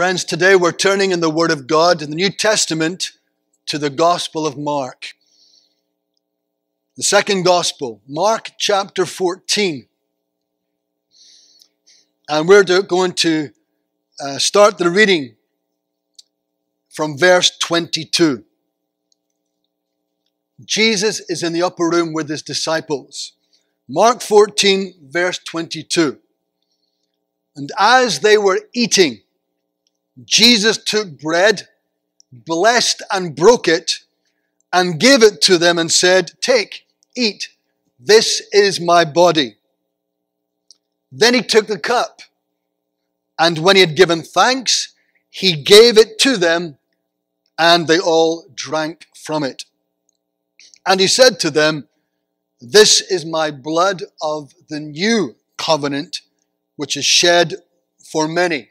Friends, today we're turning in the Word of God in the New Testament to the Gospel of Mark. The second Gospel, Mark chapter 14. And we're going to uh, start the reading from verse 22. Jesus is in the upper room with his disciples. Mark 14, verse 22. And as they were eating, Jesus took bread, blessed and broke it, and gave it to them and said, Take, eat, this is my body. Then he took the cup, and when he had given thanks, he gave it to them, and they all drank from it. And he said to them, This is my blood of the new covenant, which is shed for many.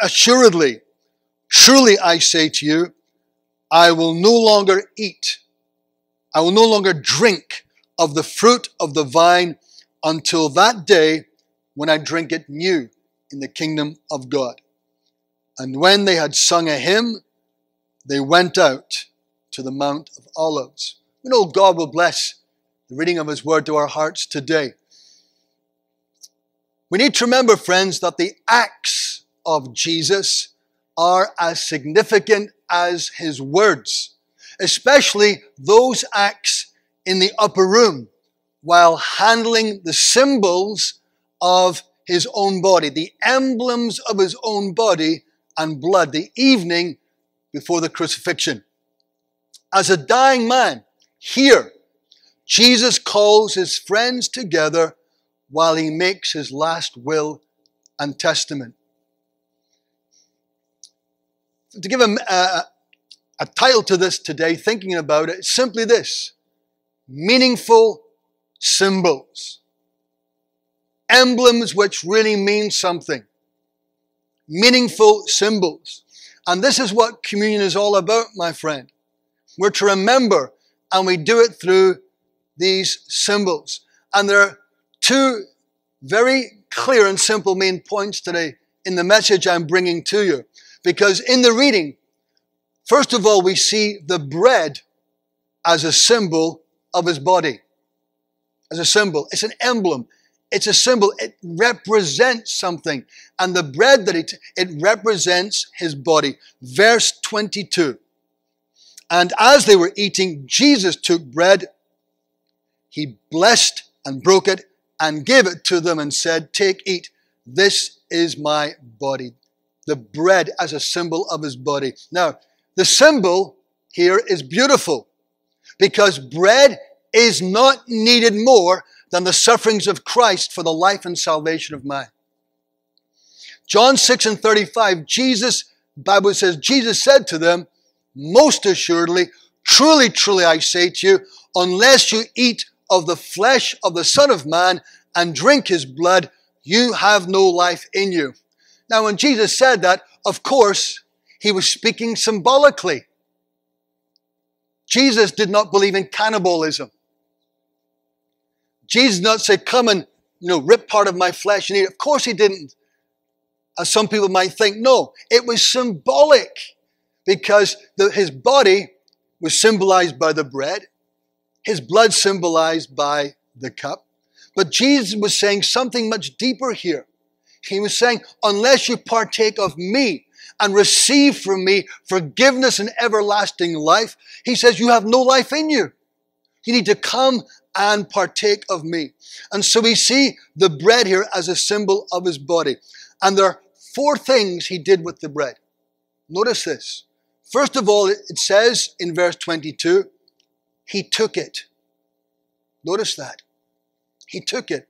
Assuredly, truly I say to you, I will no longer eat, I will no longer drink of the fruit of the vine until that day when I drink it new in the kingdom of God. And when they had sung a hymn, they went out to the Mount of Olives. We know God will bless the reading of His Word to our hearts today. We need to remember, friends, that the acts of Jesus are as significant as His words, especially those acts in the upper room while handling the symbols of His own body, the emblems of His own body and blood, the evening before the crucifixion. As a dying man, here, Jesus calls his friends together while he makes his last will and testament. To give a, a, uh, a title to this today, thinking about it, simply this meaningful symbols. Emblems which really mean something. Meaningful symbols. And this is what communion is all about, my friend. We're to remember and we do it through these symbols. And there are two very clear and simple main points today in the message I'm bringing to you. Because in the reading, first of all, we see the bread as a symbol of his body. As a symbol. It's an emblem. It's a symbol. It represents something. And the bread that it, it represents his body. Verse 22. And as they were eating, Jesus took bread, he blessed and broke it and gave it to them and said, Take, eat. This is my body. The bread as a symbol of his body. Now, the symbol here is beautiful because bread is not needed more than the sufferings of Christ for the life and salvation of man. John 6 and 35, Jesus, Bible says, Jesus said to them, most assuredly, truly, truly I say to you, unless you eat of the flesh of the Son of Man and drink his blood, you have no life in you. Now, when Jesus said that, of course, he was speaking symbolically. Jesus did not believe in cannibalism. Jesus did not say, come and, you know, rip part of my flesh and eat. Of course he didn't. As some people might think. No, it was symbolic because the, his body was symbolized by the bread, his blood symbolized by the cup. But Jesus was saying something much deeper here. He was saying, unless you partake of me and receive from me forgiveness and everlasting life, he says, you have no life in you. You need to come and partake of me. And so we see the bread here as a symbol of his body. And there are four things he did with the bread. Notice this. First of all, it says in verse 22, he took it. Notice that. He took it.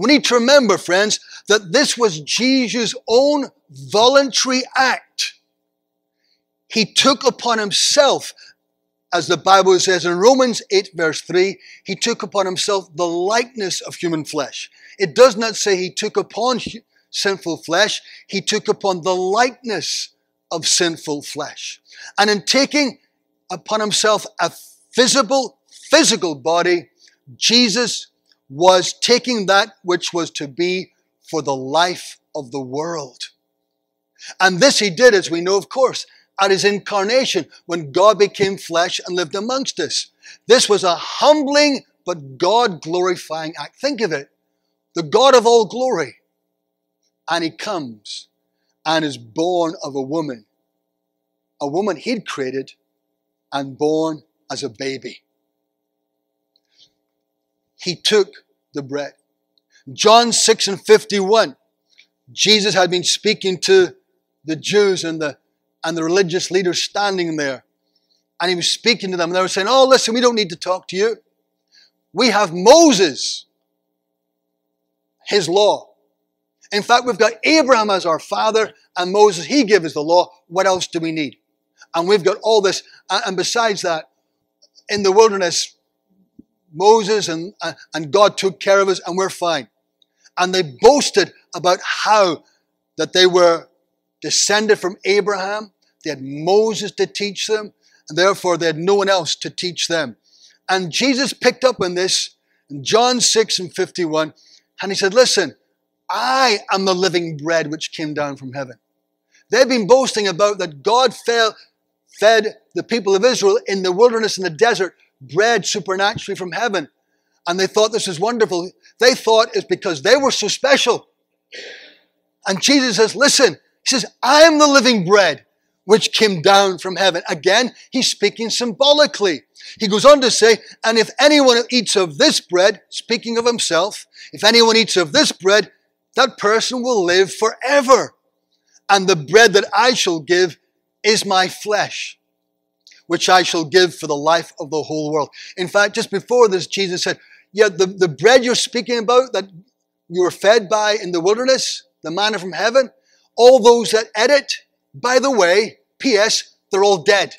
We need to remember, friends, that this was Jesus' own voluntary act. He took upon himself, as the Bible says in Romans 8, verse 3, he took upon himself the likeness of human flesh. It does not say he took upon sinful flesh, he took upon the likeness of sinful flesh. And in taking upon himself a visible, physical body, Jesus was taking that which was to be for the life of the world. And this he did, as we know, of course, at his incarnation, when God became flesh and lived amongst us. This was a humbling but God glorifying act. Think of it. The God of all glory. And he comes and is born of a woman. A woman he'd created and born as a baby. He took the bread. John 6 and 51. Jesus had been speaking to the Jews and the, and the religious leaders standing there. And he was speaking to them. And they were saying, Oh, listen, we don't need to talk to you. We have Moses, his law. In fact, we've got Abraham as our father and Moses, he gave us the law. What else do we need? And we've got all this. And besides that, in the wilderness, Moses and, uh, and God took care of us and we're fine. And they boasted about how that they were descended from Abraham. They had Moses to teach them, and therefore they had no one else to teach them. And Jesus picked up on this in John 6 and 51, and he said, Listen, I am the living bread which came down from heaven. They've been boasting about that God fed the people of Israel in the wilderness in the desert bread supernaturally from heaven. And they thought this is wonderful. They thought it's because they were so special. And Jesus says, Listen, he says, I am the living bread which came down from heaven. Again, he's speaking symbolically. He goes on to say, and if anyone eats of this bread, speaking of himself, if anyone eats of this bread, that person will live forever. And the bread that I shall give is my flesh, which I shall give for the life of the whole world. In fact, just before this, Jesus said, yeah, the, the bread you're speaking about that you were fed by in the wilderness, the manna from heaven, all those that ate it, by the way, P.S., they're all dead.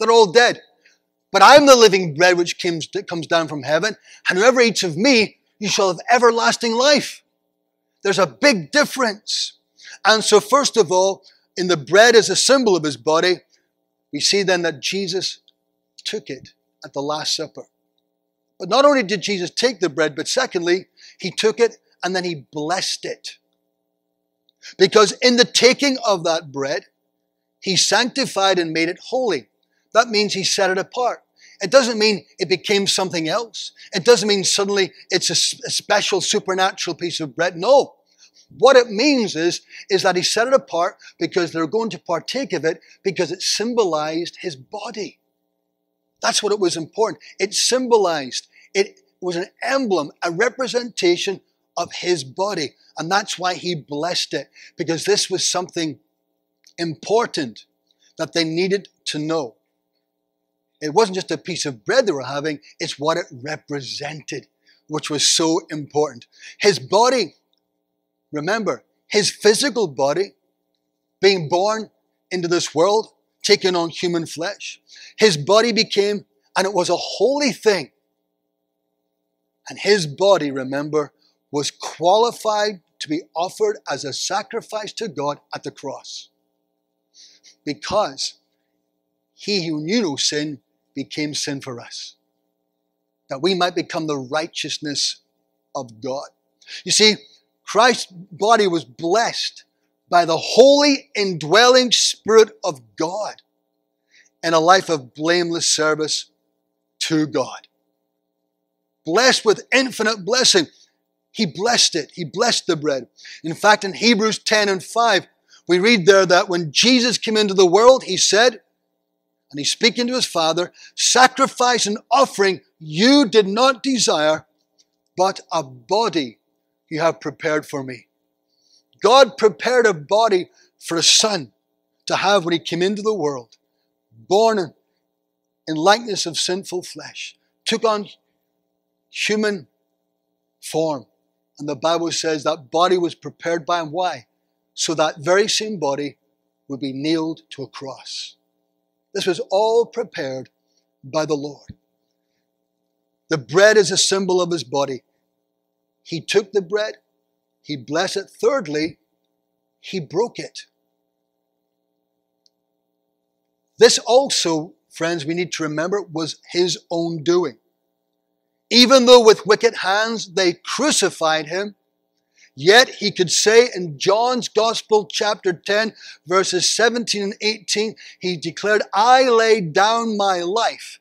They're all dead. But I'm the living bread which comes, comes down from heaven, and whoever eats of me, you shall have everlasting life. There's a big difference. And so, first of all, in the bread is a symbol of his body, we see then that Jesus took it at the Last Supper. But not only did Jesus take the bread, but secondly, he took it and then he blessed it. Because in the taking of that bread, he sanctified and made it holy. That means he set it apart. It doesn't mean it became something else. It doesn't mean suddenly it's a, a, special supernatural piece of bread. No. What it means is, is that he set it apart because they're going to partake of it because it symbolized his body. That's what it was important. It symbolized, it was an emblem, a representation of his body. And that's why he blessed it, because this was something important that they needed to know. It wasn't just a piece of bread they were having, it's what it represented, which was so important. His body, remember, his physical body, being born into this world, taking on human flesh, his body became, and it was a holy thing. And his body, remember, was qualified to be offered as a sacrifice to God at the cross. Because he who knew no sin became sin for us, that we might become the righteousness of God. You see, Christ's body was blessed by the holy indwelling Spirit of God and a life of blameless service to God. Blessed with infinite blessing. He blessed it. He blessed the bread. In fact, in Hebrews 10 and 5, we read there that when Jesus came into the world, he said, and he's speaking to his Father, sacrifice and offering you did not desire, but a body you have prepared for me. God prepared a body for a son to have when he came into the world, born in likeness of sinful flesh, took on human form, and the Bible says that body was prepared by him. Why? So that very same body would be nailed to a cross. This was all prepared by the Lord. The bread is a symbol of his body. He took the bread, he blessed it. Thirdly, he broke it. This also, friends, we need to remember, was his own doing. Even though with wicked hands they crucified him, Yet he could say in John's Gospel, chapter 10, verses 17 and 18, he declared, I laid down my life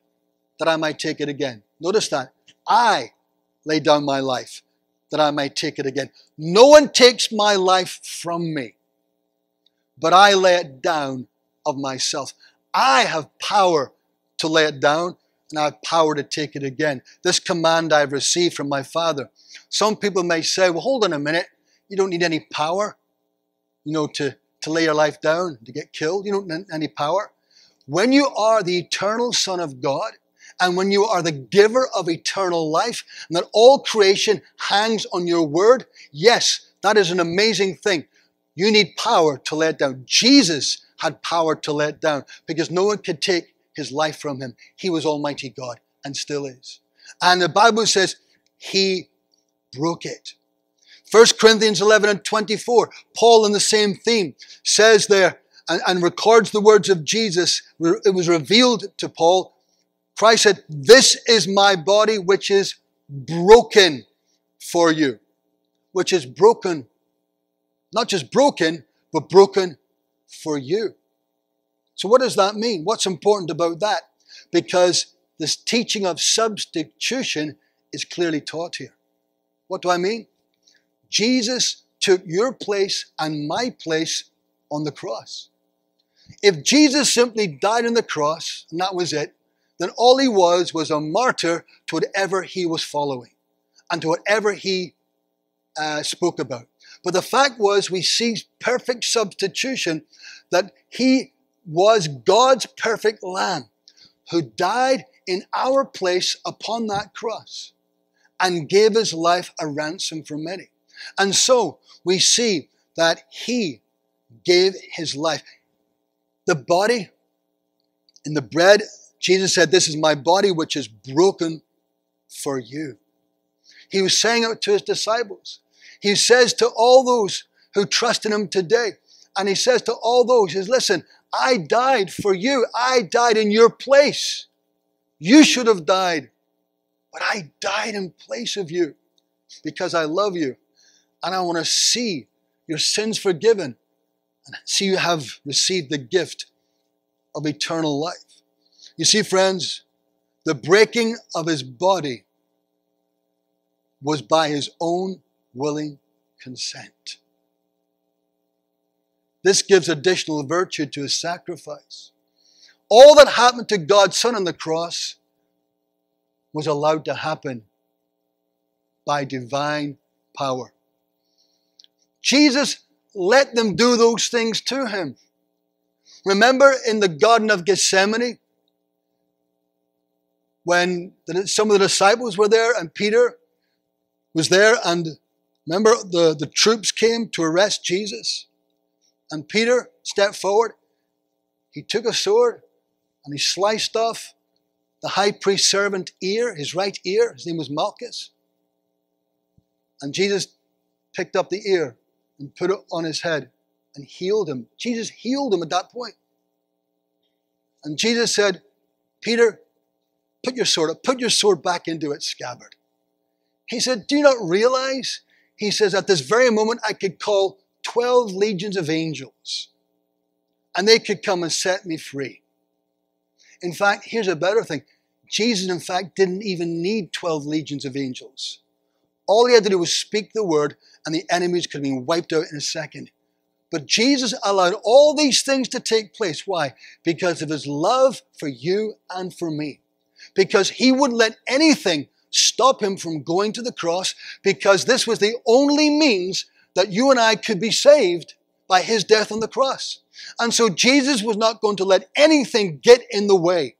that I might take it again. Notice that. I lay down my life that I may take it again. No one takes my life from me, but I lay it down of myself. I have power to lay it down, and I have power to take it again. This command I've received from my Father. Some people may say, well, hold on a minute. You don't need any power, you know, to, to lay your life down, to get killed. You don't need any power. When you are the eternal Son of God, and when you are the giver of eternal life, and that all creation hangs on your word, yes, that is an amazing thing. You need power to let down. Jesus had power to let down because no one could take his life from him. He was Almighty God and still is. And the Bible says he broke it. 1 Corinthians 11 and 24, Paul in the same theme says there and, and records the words of Jesus. It was revealed to Paul. Christ said, This is my body which is broken for you. Which is broken, not just broken, but broken for you. So, what does that mean? What's important about that? Because this teaching of substitution is clearly taught here. What do I mean? Jesus took your place and my place on the cross. If Jesus simply died on the cross and that was it, then all he was was a martyr to whatever he was following and to whatever he uh, spoke about. But the fact was, we see perfect substitution that he was God's perfect lamb who died in our place upon that cross and gave his life a ransom for many. And so we see that he gave his life. The body and the bread, Jesus said, This is my body which is broken for you. He was saying it to his disciples. He says to all those who trust in him today, and he says to all those, he says, Listen, I died for you. I died in your place. You should have died, but I died in place of you because I love you and I want to see your sins forgiven and see you have received the gift of eternal life. You see, friends, the breaking of his body was by his own willing consent. This gives additional virtue to his sacrifice. All that happened to God's Son on the cross was allowed to happen by divine power. Jesus let them do those things to him. Remember in the Garden of Gethsemane when some of the disciples were there and Peter was there and remember the, the troops came to arrest Jesus and Peter stepped forward. He took a sword and he sliced off the high priest's servant ear, his right ear. His name was Malchus. And Jesus picked up the ear and put it on his head and healed him. Jesus healed him at that point. And Jesus said, Peter, put your sword up, put your sword back into its scabbard. He said, Do you not realize? He says, At this very moment, I could call 12 legions of angels and they could come and set me free. In fact, here's a better thing Jesus, in fact, didn't even need 12 legions of angels. All he had to do was speak the word, and the enemies could have been wiped out in a second. But Jesus allowed all these things to take place. Why? Because of his love for you and for me. Because he wouldn't let anything stop him from going to the cross, because this was the only means that you and I could be saved by his death on the cross. And so Jesus was not going to let anything get in the way.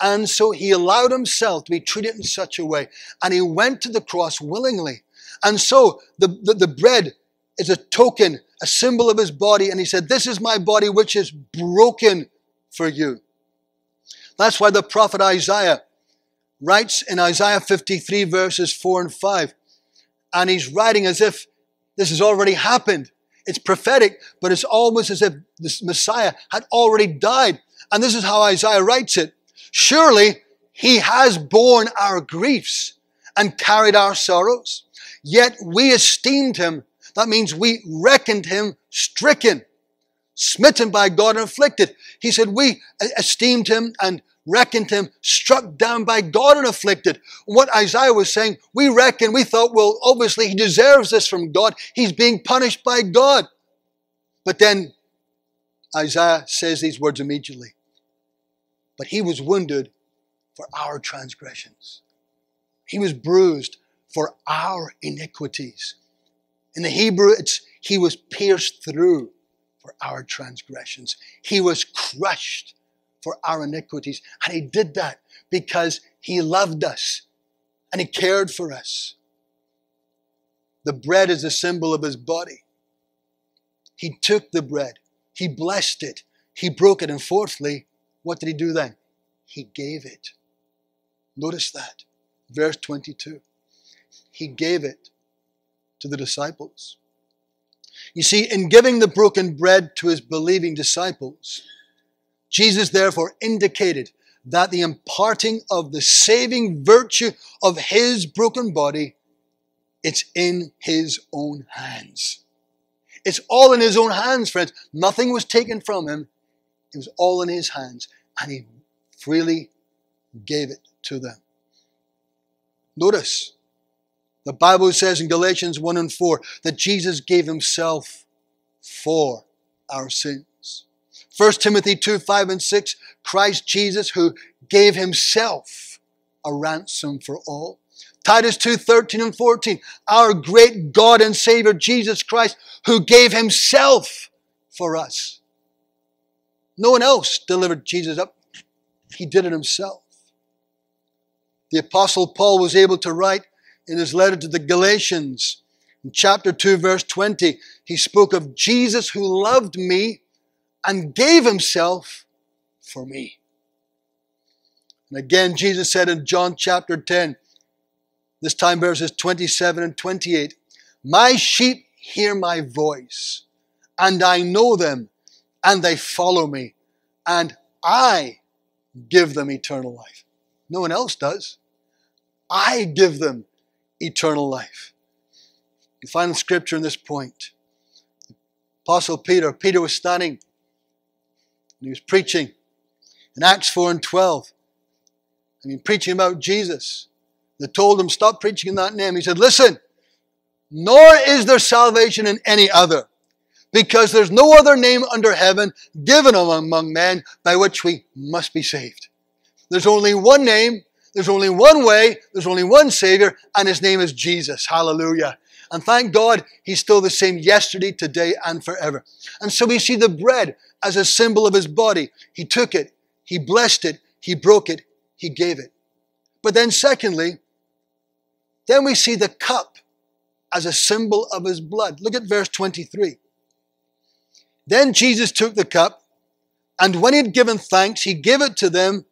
And so he allowed himself to be treated in such a way. And he went to the cross willingly. And so the, the, the bread is a token, a symbol of his body. And he said, This is my body which is broken for you. That's why the prophet Isaiah writes in Isaiah 53, verses 4 and 5. And he's writing as if this has already happened. It's prophetic, but it's almost as if this Messiah had already died. And this is how Isaiah writes it. Surely he has borne our griefs and carried our sorrows. Yet we esteemed him That means we reckoned him stricken, smitten by God and afflicted. He said we esteemed him and reckoned him struck down by God and afflicted. What Isaiah was saying, we reckon, we thought, well, obviously he deserves this from God. He's being punished by God. But then Isaiah says these words immediately. But he was wounded for our transgressions. He was bruised for our iniquities. In the Hebrew, it's he was pierced through for our transgressions. He was crushed for our iniquities. And he did that because he loved us and he cared for us. The bread is a symbol of his body. He took the bread, he blessed it, he broke it, and fourthly, what did he do then? He gave it. Notice that. Verse 22. He gave it to the disciples. You see, in giving the broken bread to his believing disciples, Jesus therefore indicated that the imparting of the saving virtue of his broken body, it's in his own hands. It's all in his own hands, friends. Nothing was taken from him. It was all in his hands. And he freely gave it to them. Notice, the Bible says in Galatians 1 and 4 that Jesus gave himself for our sins. 1 Timothy 2, 5 and 6, Christ Jesus who gave himself a ransom for all. Titus 2, 13 and 14, our great God and Savior Jesus Christ who gave himself for us. No one else delivered Jesus up. He did it himself. The apostle Paul was able to write in his letter to the Galatians in chapter 2 verse 20, he spoke of Jesus who loved me and gave himself for me. And again, Jesus said in John chapter 10, this time verses 27 and 28, My sheep hear my voice, and I know them, and they follow me, and I give them eternal life. No one else does. I give them eternal life. You find scripture in this point. Apostle Peter, Peter was standing and he was preaching in Acts 4 and 12. I mean, preaching about Jesus. They told him, Stop preaching in that name. He said, Listen, nor is there salvation in any other, because there's no other name under heaven given among men by which we must be saved. There's only one name, there's only one way, there's only one Savior, and His name is Jesus. Hallelujah. And thank God He's still the same yesterday, today, and forever. And so we see the bread as a symbol of His body. He took it, He blessed it, He broke it, He gave it. But then, secondly, then we see the cup as a symbol of His blood. Look at verse 23. Then Jesus took the cup, and when he had given thanks, he gave it to them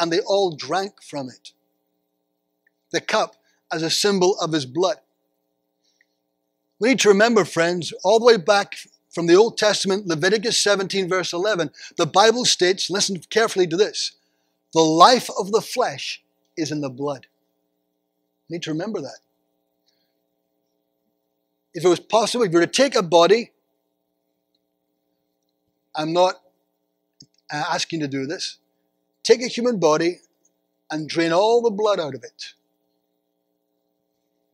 and they all drank from it. The cup as a symbol of his blood. We need to remember, friends, all the way back from the Old Testament, Leviticus 17, verse 11, the Bible states, listen carefully to this, the life of the flesh is in the blood. You need to remember that. If it was possible, if you were to take a body, I'm not uh, asking you to do this, take a human body and drain all the blood out of it,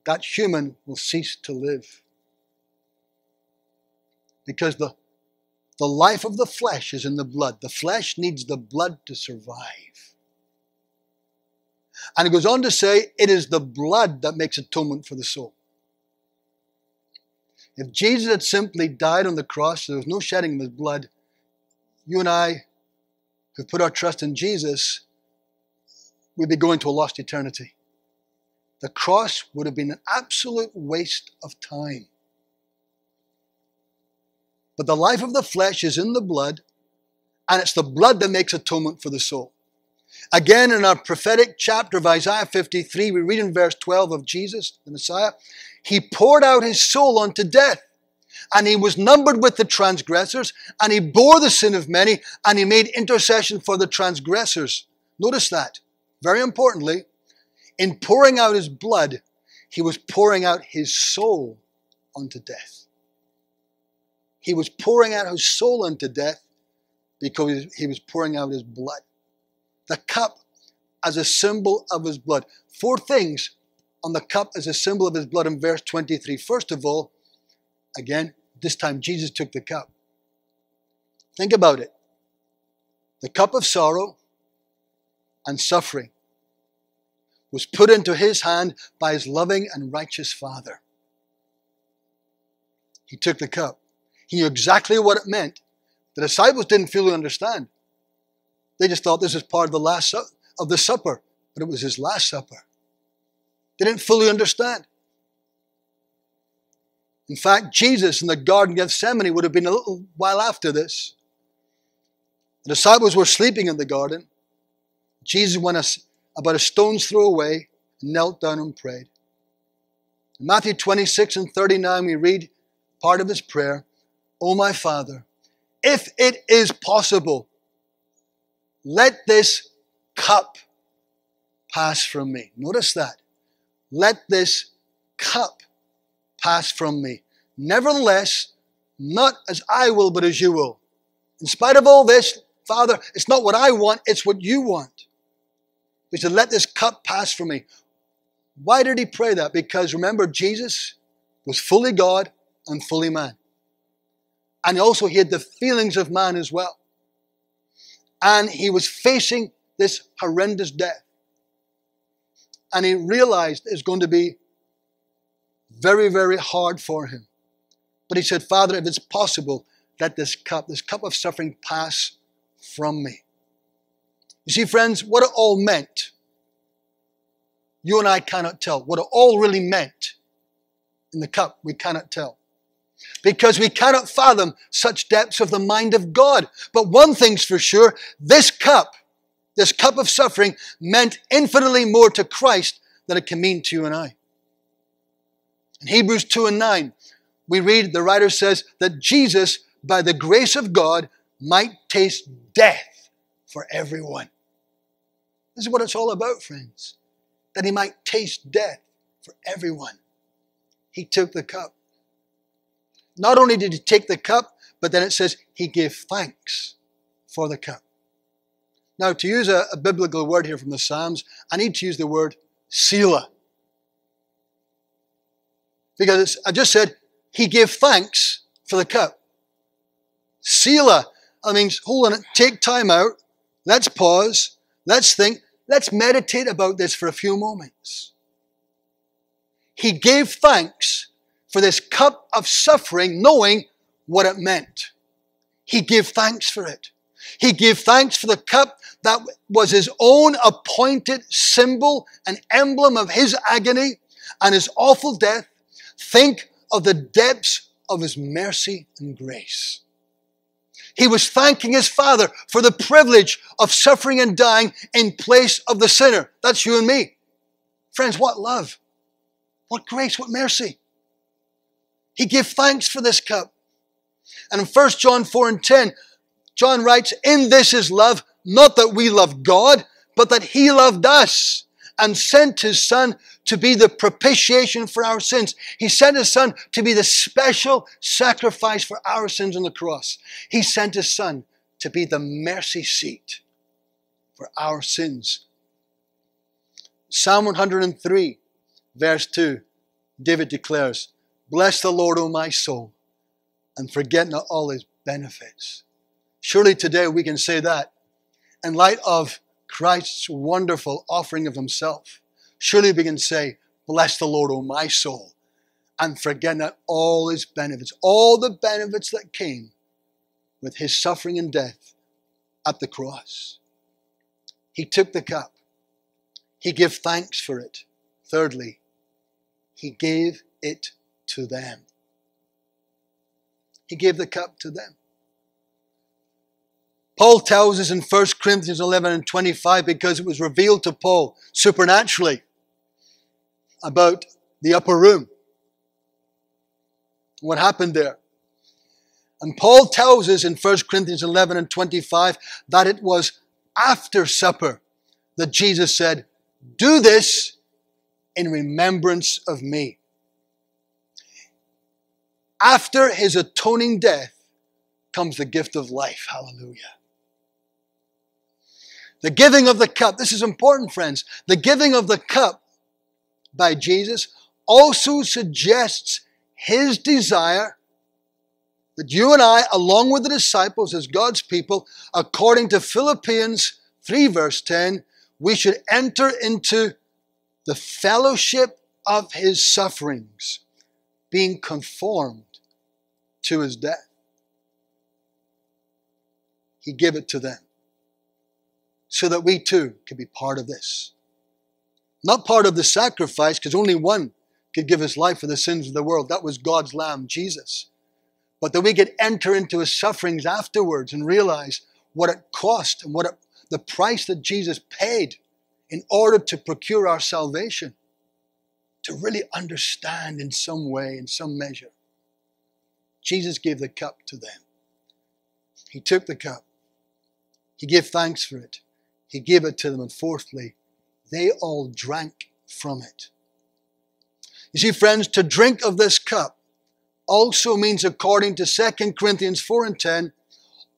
that human will cease to live. Because the, the life of the flesh is in the blood. The flesh needs the blood to survive. And it goes on to say, it is the blood that makes atonement for the soul. If Jesus had simply died on the cross, there was no shedding of his blood, you and I who put our trust in Jesus, we'd be going to a lost eternity. The cross would have been an absolute waste of time. But the life of the flesh is in the blood, and it's the blood that makes atonement for the soul. Again, in our prophetic chapter of Isaiah 53, we read in verse 12 of Jesus, the Messiah, He poured out His soul unto death and he was numbered with the transgressors, and he bore the sin of many, and he made intercession for the transgressors. Notice that. Very importantly, in pouring out his blood, he was pouring out his soul unto death. he was pouring out his soul unto death because he was pouring out his blood. The cup as a symbol of his blood. Four things on the cup as a symbol of his blood in verse 23. First of all, again, this time Jesus took the cup. Think about it. The cup of sorrow and suffering was put into his hand by his loving and righteous Father. He took the cup. He knew exactly what it meant. The disciples didn't fully understand. They just thought this was part of the last of the supper, but it was his last supper. They didn't fully understand. In fact, Jesus in the Garden of Gethsemane would have been a little while after this. The disciples were sleeping in the garden. Jesus went about a stone's throw away, and knelt down and prayed. In Matthew 26 and 39, we read part of his prayer O my Father, if it is possible, let this cup pass from me. Notice that. Let this cup pass from me. Nevertheless, not as I will, but as you will. In spite of all this, Father, it's not what I want, it's what you want. He said, Let this cup pass from me. Why did he pray that? Because remember, Jesus was fully God and fully man. And also, he had the feelings of man as well. And he was facing this horrendous death. And he realized it's going to be very, very hard for him. But he said, Father, if it's possible, let this cup, this cup of suffering pass from me. You see, friends, what it all meant, you and I cannot tell. What it all really meant in the cup, we cannot tell. Because we cannot fathom such depths of the mind of God. But one thing's for sure this cup, this cup of suffering, meant infinitely more to Christ than it can mean to you and I. In Hebrews 2 and 9, we read, the writer says that Jesus, by the grace of God, might taste death for everyone. This is what it's all about, friends. That he might taste death for everyone. He took the cup. Not only did he take the cup, but then it says he gave thanks for the cup. Now, to use a, a biblical word here from the Psalms, I need to use the word Selah. Because I just said he gave thanks for the cup. Selah I mean, hold on, take time out. Let's pause. Let's think. Let's meditate about this for a few moments. He gave thanks for this cup of suffering, knowing what it meant. He gave thanks for it. He gave thanks for the cup that was his own appointed symbol and emblem of his agony and his awful death. Think of the depths of his mercy and grace. He was thanking his Father for the privilege of suffering and dying in place of the sinner. That's you and me. Friends, what love, what grace, what mercy. He gave thanks for this cup. And in 1 John 4 and 10, John writes, In this is love, not that we love God, but that He loved us and sent His Son to be the propitiation for our sins. He sent His Son to be the special sacrifice for our sins on the cross. He sent His Son to be the mercy seat for our sins. Psalm 103, verse 2, David declares, Bless the Lord, O my soul, and forget not all his benefits. Surely today we can say that in light of Christ's wonderful offering of himself. Surely we can say, Bless the Lord, O my soul, and forget not all his benefits, all the benefits that came with his suffering and death at the cross. He took the cup. He gave thanks for it. Thirdly, he gave it to them. He gave the cup to them. Paul tells us in 1 Corinthians 11 and 25 because it was revealed to Paul supernaturally about the upper room. What happened there? And Paul tells us in 1 Corinthians 11 and 25 that it was after supper that Jesus said, Do this in remembrance of me. After his atoning death, comes the gift of life. Hallelujah. The giving of the cup, this is important, friends. The giving of the cup by Jesus also suggests his desire that you and I, along with the disciples as God's people, according to Philippians 3, verse 10, we should enter into the fellowship of his sufferings, being conformed to his death. He gave it to them so that we too could be part of this. Not part of the sacrifice, because only one could give his life for the sins of the world. That was God's Lamb, Jesus. But that we could enter into his sufferings afterwards and realize what it cost and what it, the price that Jesus paid in order to procure our salvation. To really understand in some way, in some measure. Jesus gave the cup to them. He took the cup. He gave thanks for it. He gave it to them. And fourthly, they all drank from it. You see, friends, to drink of this cup also means, according to 2 Corinthians 4 and 10,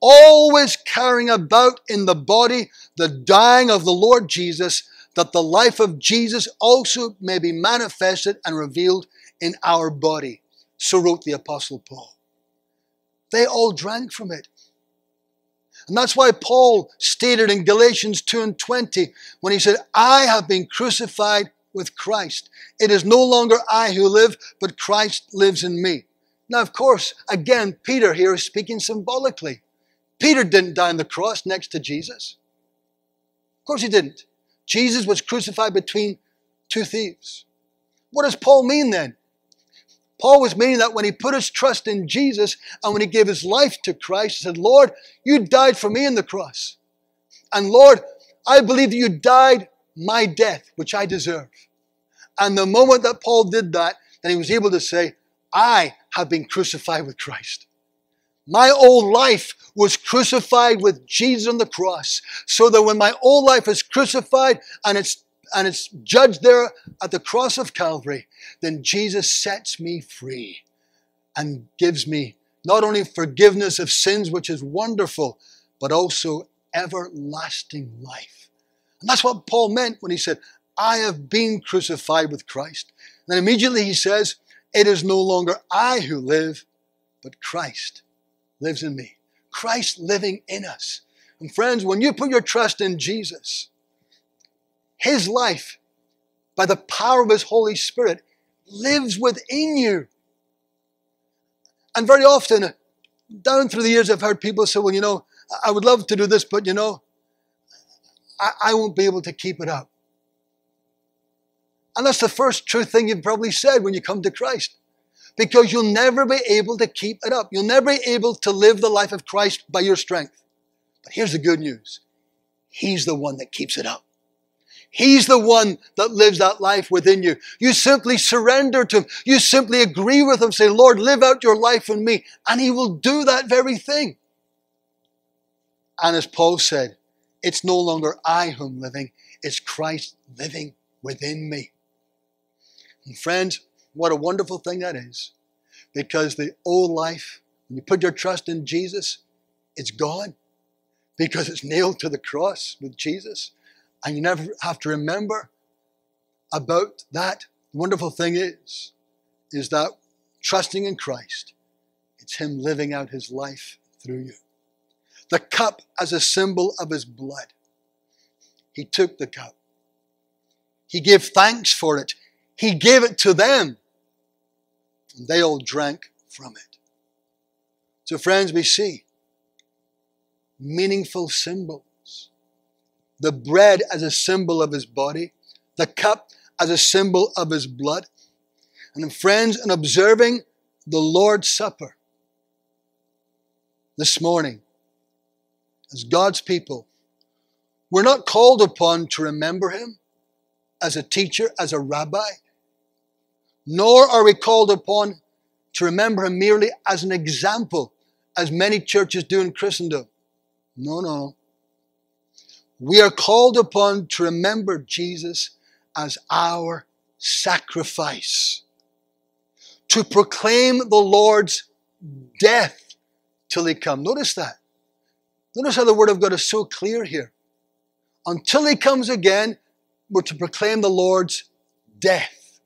always carrying about in the body the dying of the Lord Jesus, that the life of Jesus also may be manifested and revealed in our body. So wrote the Apostle Paul. They all drank from it. And that's why Paul stated in Galatians 2 and 20 when he said, I have been crucified with Christ. It is no longer I who live, but Christ lives in me. Now, of course, again, Peter here is speaking symbolically. Peter didn't die on the cross next to Jesus. Of course, he didn't. Jesus was crucified between two thieves. What does Paul mean then? Paul was meaning that when he put his trust in Jesus and when he gave his life to Christ, he said, Lord, you died for me in the cross. And Lord, I believe that you died my death, which I deserve. And the moment that Paul did that, then he was able to say, I have been crucified with Christ. My old life was crucified with Jesus on the cross, so that when my old life is crucified and it's and it's judged there at the cross of Calvary, then Jesus sets me free and gives me not only forgiveness of sins, which is wonderful, but also everlasting life. And that's what Paul meant when he said, I have been crucified with Christ. And then immediately he says, It is no longer I who live, but Christ lives in me. Christ living in us. And friends, when you put your trust in Jesus, his life, by the power of His Holy Spirit, lives within you. And very often, down through the years, I've heard people say, well, you know, I would love to do this, but you know, I, I won't be able to keep it up. And that's the first true thing you've probably said when you come to Christ. Because you'll never be able to keep it up. You'll never be able to live the life of Christ by your strength. But here's the good news He's the one that keeps it up. He's the one that lives that life within you. You simply surrender to Him. You simply agree with Him. Say, Lord, live out your life in me. And He will do that very thing. And as Paul said, it's no longer I whom living, it's Christ living within me. And friends, what a wonderful thing that is. Because the old life, when you put your trust in Jesus, it's gone. Because it's nailed to the cross with Jesus. And you never have to remember about that. The wonderful thing is, is that trusting in Christ, it's Him living out His life through you. The cup as a symbol of His blood. He took the cup. He gave thanks for it. He gave it to them. And they all drank from it. So, friends, we see meaningful symbol the bread as a symbol of his body, the cup as a symbol of his blood. And friends, in observing the Lord's Supper this morning, as God's people, we're not called upon to remember him as a teacher, as a rabbi, nor are we called upon to remember him merely as an example, as many churches do in Christendom. No, no. We are called upon to remember Jesus as our sacrifice, to proclaim the Lord's death till he come. Notice that. Notice how the word of God is so clear here. Until he comes again, we're to proclaim the Lord's death.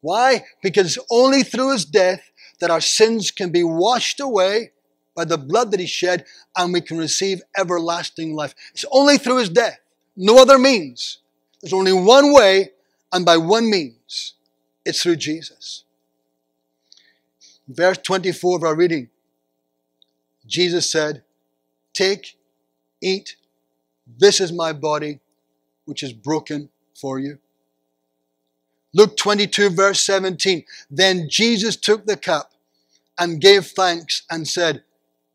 Why? Because only through his death that our sins can be washed away by the blood that he shed and we can receive everlasting life. It's only through his death. No other means. There's only one way and by one means. It's through Jesus. Verse 24 of our reading, Jesus said, Take, eat, this is my body, which is broken for you. Luke 22, verse 17. Then Jesus took the cup and gave thanks and said,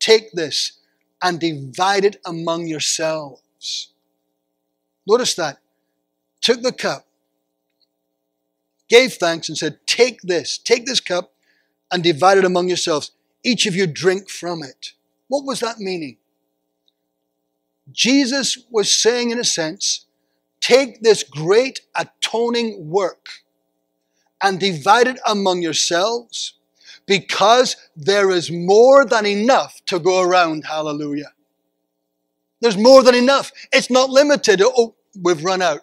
Take this and divide it among yourselves. Notice that. Took the cup, gave thanks, and said, Take this, take this cup and divide it among yourselves. Each of you drink from it. What was that meaning? Jesus was saying, in a sense, take this great atoning work and divide it among yourselves because there is more than enough to go around. Hallelujah. There's more than enough. It's not limited. Oh, we've run out.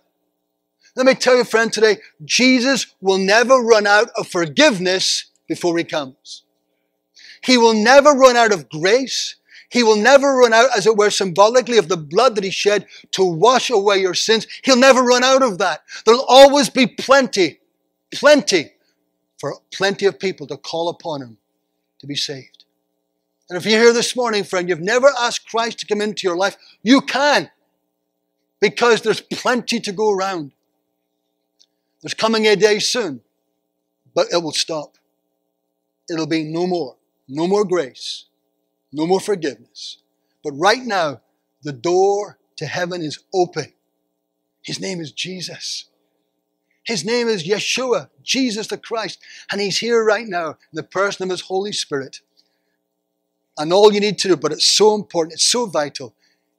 Let me tell you, friend, today, Jesus will never run out of forgiveness before he comes. He will never run out of grace. He will never run out, as it were, symbolically of the blood that he shed to wash away your sins. He'll never run out of that. There'll always be plenty, plenty for plenty of people to call upon him to be saved. And if you're here this morning, friend, you've never asked Christ to come into your life, you can because there's plenty to go around. There's coming a day soon, but it will stop. It'll be no more. No more grace. No more forgiveness. But right now, the door to heaven is open. His name is Jesus. His name is Yeshua, Jesus the Christ. And He's here right now in the person of His Holy Spirit. And all you need to do, but it's so important, it's so vital,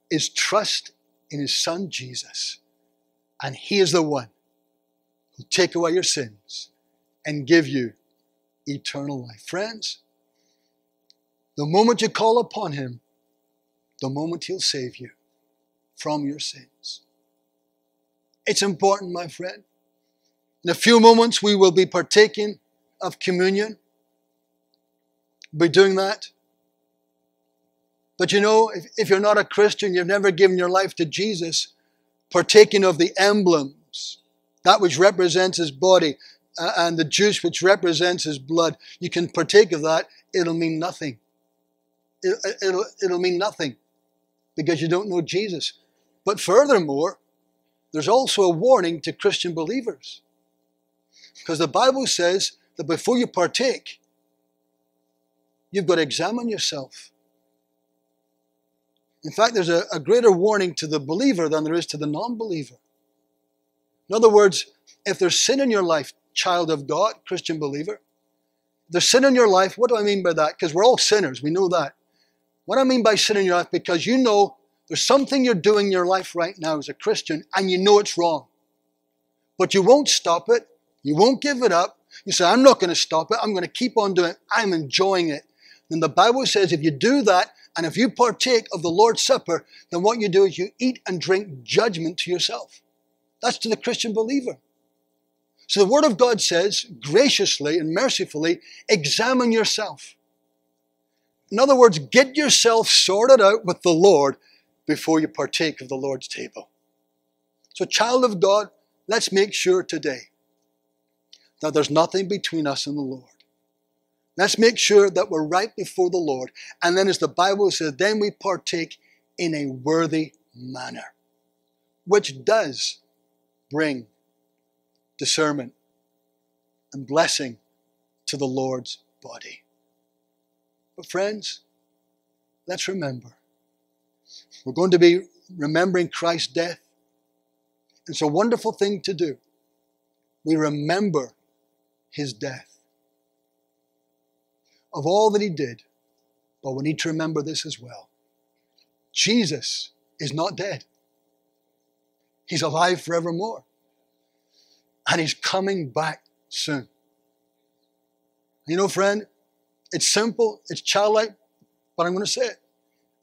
is trust in His Son Jesus. And He is the one who'll take away your sins and give you eternal life. Friends, the moment you call upon Him, the moment He'll save you from your sins. It's important, my friend. In a few moments, we will be partaking of communion. We'll be doing that. But you know, if, if you're not a Christian, you've never given your life to Jesus, partaking of the emblems, that which represents His body, uh, and the juice which represents His blood, you can partake of that, it'll mean nothing. It, it'll, it'll mean nothing because you don't know Jesus. But furthermore, there's also a warning to Christian believers. Because the Bible says that before you partake, you've got to examine yourself. In fact, there's a, a greater warning to the believer than there is to the non believer. In other words, if there's sin in your life, child of God, Christian believer, there's sin in your life. What do I mean by that? Because we're all sinners, we know that. What I mean by sin in your life, because you know there's something you're doing in your life right now as a Christian and you know it's wrong. But you won't stop it you won't give it up. You say, I'm not going to stop it. I'm going to keep on doing it. I'm enjoying it. Then the Bible says if you do that, and if you partake of the Lord's Supper, then what you do is you eat and drink judgment to yourself. That's to the Christian believer. So the Word of God says, graciously and mercifully, examine yourself. In other words, get yourself sorted out with the Lord before you partake of the Lord's table. So, child of God, let's make sure today that there's nothing between us and the Lord. Let's make sure that we're right before the Lord. And then, as the Bible says, then we partake in a worthy manner, which does bring discernment and blessing to the Lord's body. But, friends, let's remember we're going to be remembering Christ's death. It's a wonderful thing to do. We remember his death. Of all that he did, but we need to remember this as well Jesus is not dead, he's alive forevermore. And he's coming back soon. You know, friend, it's simple, it's childlike, but I'm going to say it.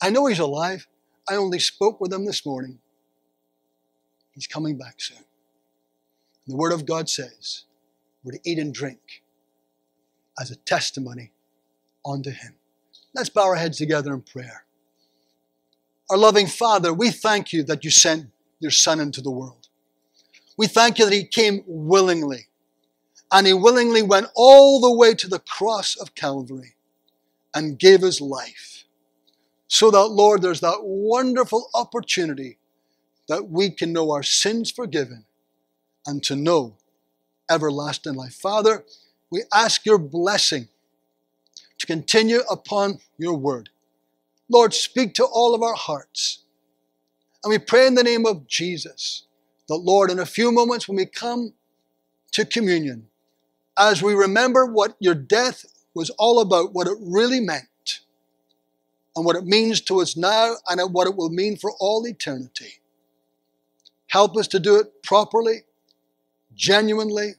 I know he's alive. I only spoke with him this morning. He's coming back soon. The Word of God says we're to eat and drink as a testimony unto him. Let's bow our heads together in prayer. Our loving Father, we thank you that you sent your Son into the world. We thank you that he came willingly and he willingly went all the way to the cross of Calvary and gave his life. So that, Lord, there's that wonderful opportunity that we can know our sins forgiven and to know everlasting life. Father, we ask your blessing to continue upon your word. Lord, speak to all of our hearts. And we pray in the name of Jesus that, Lord, in a few moments when we come to communion, as we remember what your death was all about, what it really meant, and what it means to us now, and what it will mean for all eternity. Help us to do it properly, genuinely,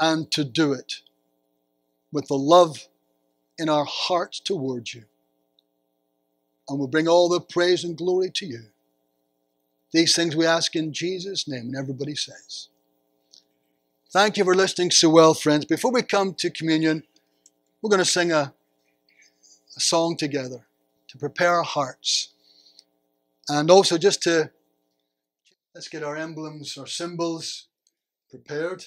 and to do it with the love in our hearts towards you. And we'll bring all the praise and glory to you. These things we ask in Jesus' name, and everybody says. Thank you for listening so well, friends. Before we come to communion, we're going to sing a, a song together to prepare our hearts. And also just to let's get our emblems, our symbols prepared.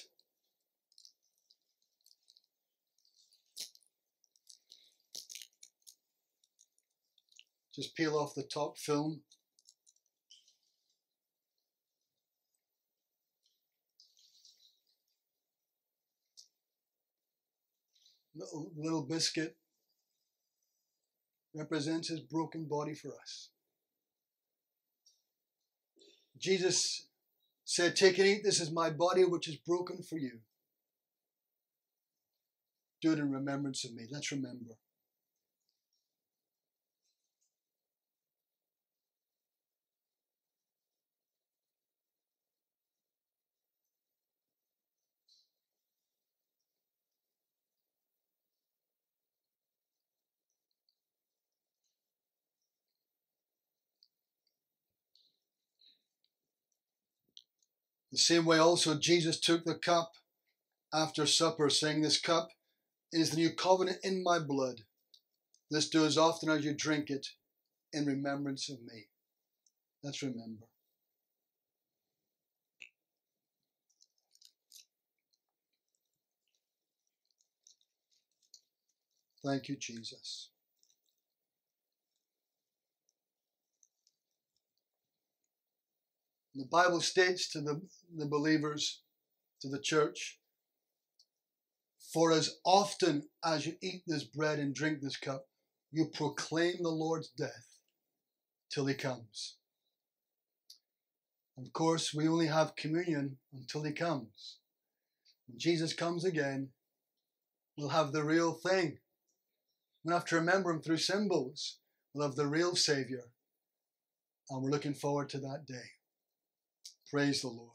Just peel off the top film. little, little biscuit represents his broken body for us. Jesus said, Take and eat, this is my body which is broken for you. Do it in remembrance of me. Let's remember. The same way also Jesus took the cup after supper, saying, This cup is the new covenant in my blood. This do as often as you drink it in remembrance of me. Let's remember. Thank you, Jesus. The Bible states to the, the believers, to the church, for as often as you eat this bread and drink this cup, you proclaim the Lord's death till he comes. Of course, we only have communion until he comes. When Jesus comes again, we'll have the real thing. We'll have to remember him through symbols. We'll have the real Savior. And we're looking forward to that day. Praise the Lord.